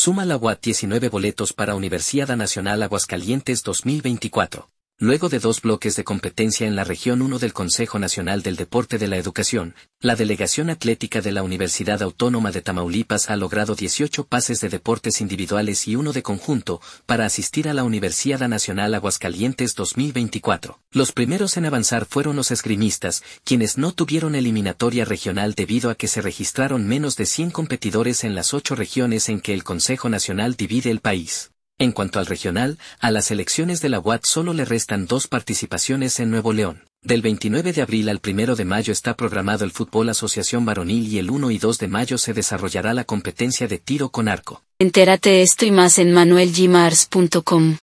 Suma la UAT 19 boletos para Universidad Nacional Aguascalientes 2024. Luego de dos bloques de competencia en la región 1 del Consejo Nacional del Deporte de la Educación, la Delegación Atlética de la Universidad Autónoma de Tamaulipas ha logrado 18 pases de deportes individuales y uno de conjunto para asistir a la Universidad Nacional Aguascalientes 2024. Los primeros en avanzar fueron los esgrimistas, quienes no tuvieron eliminatoria regional debido a que se registraron menos de 100 competidores en las ocho regiones en que el Consejo Nacional divide el país. En cuanto al regional, a las elecciones de la UAT solo le restan dos participaciones en Nuevo León. Del 29 de abril al 1 de mayo está programado el Fútbol Asociación Varonil y el 1 y 2 de mayo se desarrollará la competencia de tiro con arco. Entérate esto y más en manuelgmars.com.